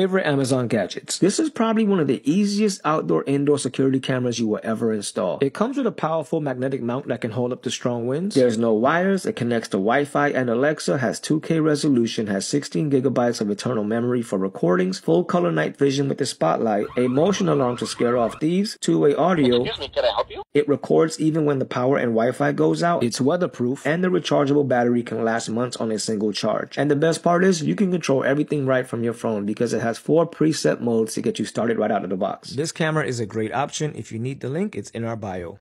Favorite Amazon gadgets. This is probably one of the easiest outdoor indoor security cameras you will ever install. It comes with a powerful magnetic mount that can hold up to strong winds. There's no wires, it connects to Wi-Fi and Alexa, has 2K resolution, has 16 gigabytes of internal memory for recordings, full color night vision with the spotlight, a motion alarm to scare off thieves, two-way audio. Excuse me, can I help you? It records even when the power and Wi-Fi goes out. It's weatherproof and the rechargeable battery can last months on a single charge. And the best part is you can control everything right from your phone because it has four preset modes to get you started right out of the box. This camera is a great option. If you need the link, it's in our bio.